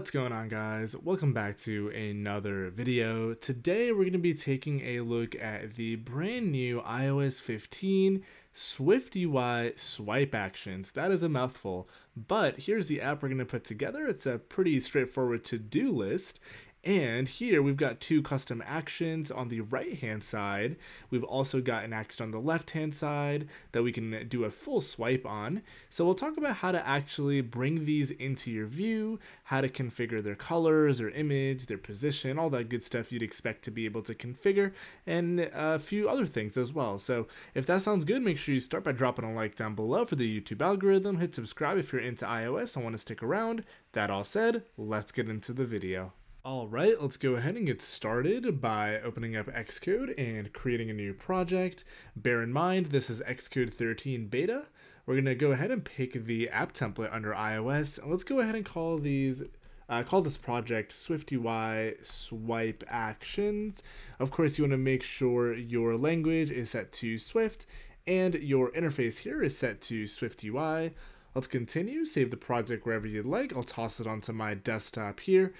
What's going on guys? Welcome back to another video. Today we're going to be taking a look at the brand new iOS 15 Swift UI swipe actions. That is a mouthful, but here's the app we're going to put together. It's a pretty straightforward to-do list and here we've got two custom actions on the right hand side. We've also got an action on the left hand side that we can do a full swipe on. So we'll talk about how to actually bring these into your view, how to configure their colors or image, their position, all that good stuff you'd expect to be able to configure, and a few other things as well. So if that sounds good, make sure you start by dropping a like down below for the YouTube algorithm. Hit subscribe if you're into iOS and want to stick around. That all said, let's get into the video. All right, let's go ahead and get started by opening up Xcode and creating a new project. Bear in mind, this is Xcode 13 beta. We're gonna go ahead and pick the app template under iOS. And let's go ahead and call these uh, call this project SwiftUI Swipe Actions. Of course, you want to make sure your language is set to Swift and your interface here is set to SwiftUI. Let's continue, save the project wherever you'd like. I'll toss it onto my desktop here.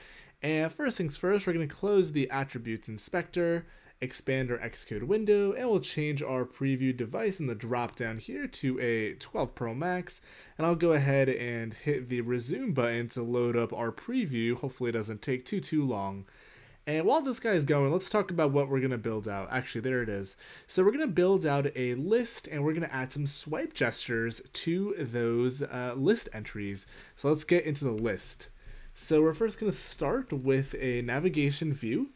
And first things first, we're going to close the attributes inspector, expand our Xcode window, and we'll change our preview device in the drop down here to a 12 Pro Max. And I'll go ahead and hit the resume button to load up our preview. Hopefully it doesn't take too, too long. And while this guy is going, let's talk about what we're going to build out. Actually, there it is. So we're going to build out a list and we're going to add some swipe gestures to those uh, list entries. So let's get into the list. So we're first going to start with a navigation view.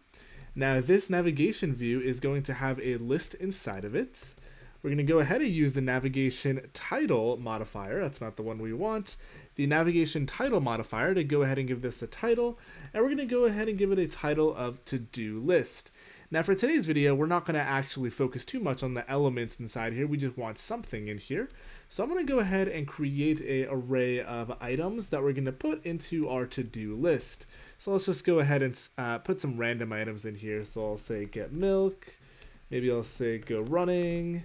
Now this navigation view is going to have a list inside of it. We're going to go ahead and use the navigation title modifier. That's not the one we want. The navigation title modifier to go ahead and give this a title. And we're going to go ahead and give it a title of to-do list. Now for today's video, we're not going to actually focus too much on the elements inside here. We just want something in here. So I'm going to go ahead and create a array of items that we're going to put into our to-do list. So let's just go ahead and uh, put some random items in here. So I'll say get milk. Maybe I'll say go running.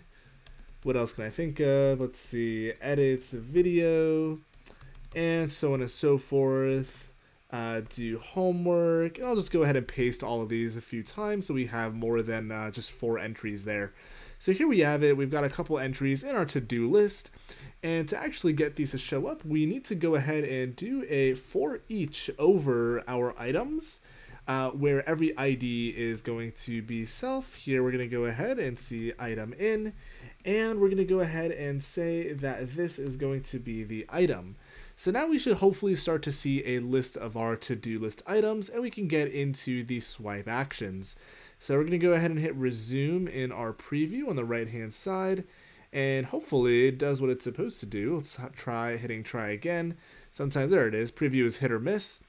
What else can I think of? Let's see, edits video, and so on and so forth uh, do homework. And I'll just go ahead and paste all of these a few times so we have more than uh, just four entries there. So here we have it. We've got a couple entries in our to-do list. And to actually get these to show up, we need to go ahead and do a for each over our items. Uh, where every ID is going to be self. Here we're going to go ahead and see item in, and we're going to go ahead and say that this is going to be the item. So now we should hopefully start to see a list of our to-do list items and we can get into the swipe actions. So we're going to go ahead and hit resume in our preview on the right hand side and hopefully it does what it's supposed to do. Let's try hitting try again. Sometimes there it is, preview is hit or miss.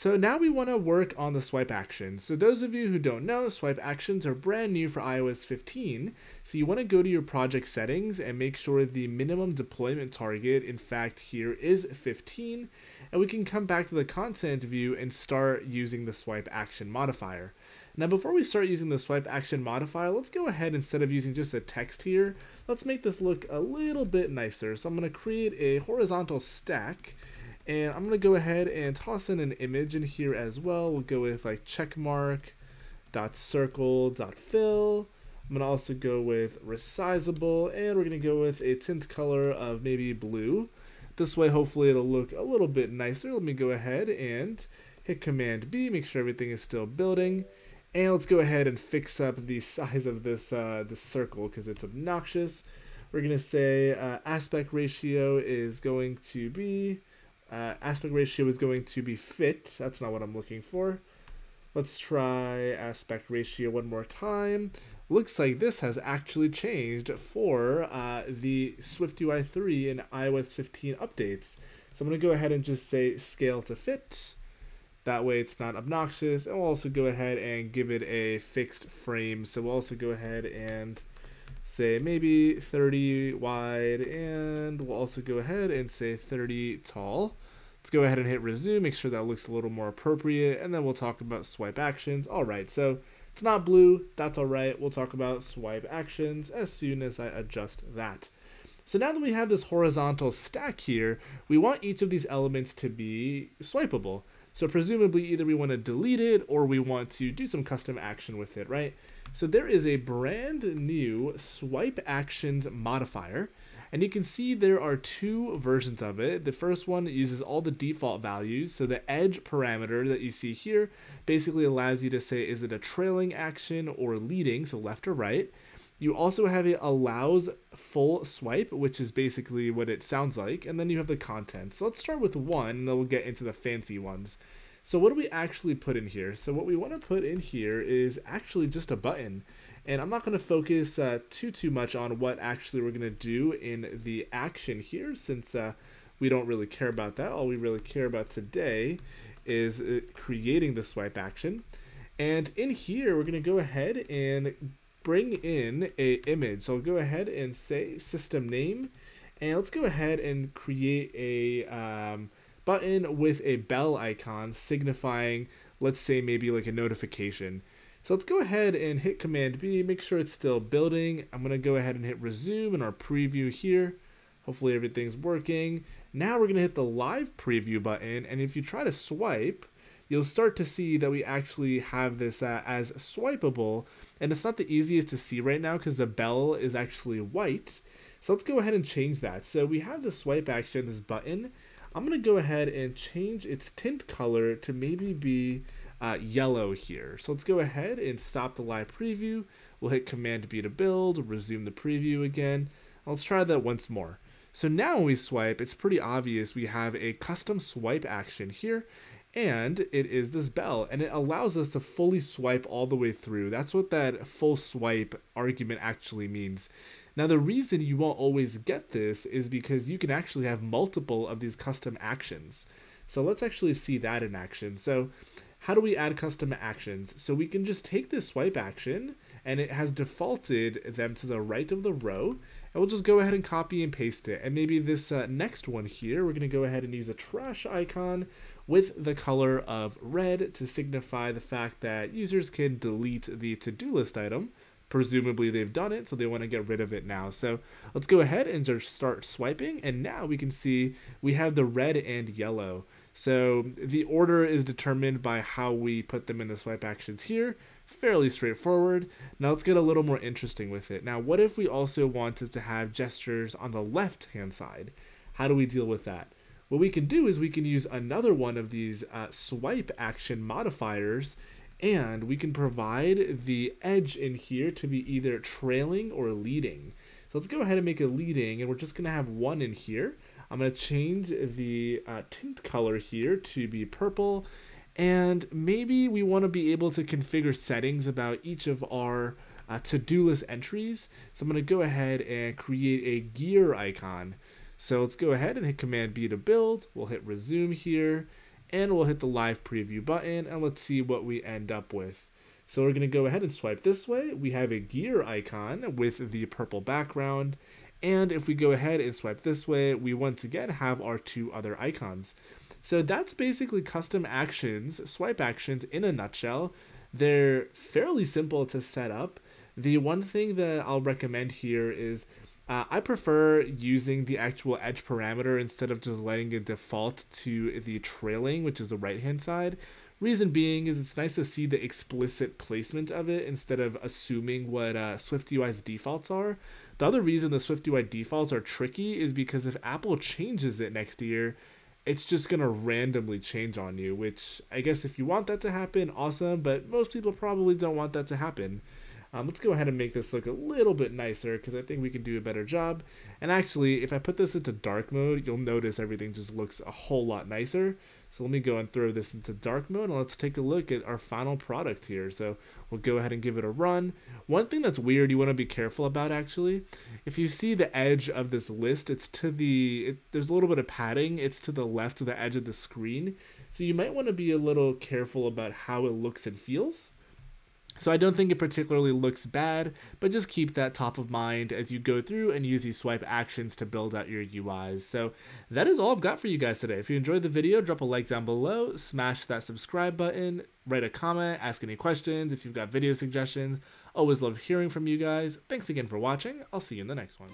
So now we want to work on the swipe actions. So those of you who don't know, swipe actions are brand new for iOS 15. So you want to go to your project settings and make sure the minimum deployment target, in fact, here is 15. And we can come back to the content view and start using the swipe action modifier. Now before we start using the swipe action modifier, let's go ahead instead of using just a text here, let's make this look a little bit nicer. So I'm going to create a horizontal stack and I'm going to go ahead and toss in an image in here as well. We'll go with like checkmark dot circle dot fill. I'm going to also go with resizable and we're going to go with a tint color of maybe blue. This way hopefully it'll look a little bit nicer. Let me go ahead and hit command B, make sure everything is still building. And let's go ahead and fix up the size of this, uh, this circle because it's obnoxious. We're going to say uh, aspect ratio is going to be uh, aspect ratio is going to be fit. That's not what I'm looking for. Let's try aspect ratio one more time. Looks like this has actually changed for uh, the SwiftUI 3 and iOS 15 updates. So I'm going to go ahead and just say scale to fit. That way it's not obnoxious. And we'll also go ahead and give it a fixed frame. So we'll also go ahead and say maybe 30 wide and we'll also go ahead and say 30 tall. Let's go ahead and hit resume, make sure that looks a little more appropriate, and then we'll talk about swipe actions. All right, so it's not blue, that's all right. We'll talk about swipe actions as soon as I adjust that. So now that we have this horizontal stack here, we want each of these elements to be swipeable. So presumably either we want to delete it or we want to do some custom action with it, right? So there is a brand new swipe actions modifier and you can see there are two versions of it. The first one uses all the default values. So the edge parameter that you see here basically allows you to say, is it a trailing action or leading, so left or right. You also have it allows full swipe, which is basically what it sounds like. And then you have the content. So let's start with one, and then we'll get into the fancy ones. So what do we actually put in here? So what we want to put in here is actually just a button. And I'm not going to focus uh, too, too much on what actually we're going to do in the action here since uh, we don't really care about that. All we really care about today is uh, creating the swipe action. And in here, we're going to go ahead and bring in a image. So I'll go ahead and say system name, and let's go ahead and create a um, button with a bell icon signifying, let's say maybe like a notification. So let's go ahead and hit Command B, make sure it's still building. I'm gonna go ahead and hit resume in our preview here. Hopefully everything's working. Now we're gonna hit the live preview button, and if you try to swipe, you'll start to see that we actually have this uh, as swipeable and it's not the easiest to see right now because the bell is actually white. So let's go ahead and change that. So we have the swipe action this button. I'm gonna go ahead and change its tint color to maybe be uh, yellow here. So let's go ahead and stop the live preview. We'll hit command B to build resume the preview again. Let's try that once more. So now when we swipe, it's pretty obvious we have a custom swipe action here and it is this bell and it allows us to fully swipe all the way through. That's what that full swipe argument actually means. Now the reason you won't always get this is because you can actually have multiple of these custom actions. So let's actually see that in action. So how do we add custom actions? So we can just take this swipe action and it has defaulted them to the right of the row and we'll just go ahead and copy and paste it and maybe this uh, next one here we're going to go ahead and use a trash icon with the color of red to signify the fact that users can delete the to-do list item. Presumably they've done it, so they want to get rid of it now. So let's go ahead and just start swiping, and now we can see we have the red and yellow. So the order is determined by how we put them in the swipe actions here. Fairly straightforward. Now let's get a little more interesting with it. Now, what if we also wanted to have gestures on the left hand side? How do we deal with that? What we can do is we can use another one of these uh, swipe action modifiers and we can provide the edge in here to be either trailing or leading. So let's go ahead and make a leading and we're just gonna have one in here. I'm gonna change the uh, tint color here to be purple and maybe we wanna be able to configure settings about each of our uh, to-do list entries. So I'm gonna go ahead and create a gear icon. So let's go ahead and hit Command B to build. We'll hit resume here and we'll hit the live preview button and let's see what we end up with. So we're going to go ahead and swipe this way. We have a gear icon with the purple background. And if we go ahead and swipe this way, we once again have our two other icons. So that's basically custom actions, swipe actions in a nutshell. They're fairly simple to set up. The one thing that I'll recommend here is uh, I prefer using the actual edge parameter instead of just letting it default to the trailing, which is the right hand side. Reason being is it's nice to see the explicit placement of it instead of assuming what uh, SwiftUI's defaults are. The other reason the SwiftUI defaults are tricky is because if Apple changes it next year, it's just going to randomly change on you, which I guess if you want that to happen, awesome, but most people probably don't want that to happen. Um, let's go ahead and make this look a little bit nicer because I think we can do a better job. And actually, if I put this into dark mode, you'll notice everything just looks a whole lot nicer. So let me go and throw this into dark mode and let's take a look at our final product here. So we'll go ahead and give it a run. One thing that's weird you want to be careful about actually, if you see the edge of this list, it's to the, it, there's a little bit of padding, it's to the left of the edge of the screen. So you might want to be a little careful about how it looks and feels. So I don't think it particularly looks bad, but just keep that top of mind as you go through and use these swipe actions to build out your UIs. So that is all I've got for you guys today. If you enjoyed the video, drop a like down below, smash that subscribe button, write a comment, ask any questions. If you've got video suggestions, always love hearing from you guys. Thanks again for watching. I'll see you in the next one.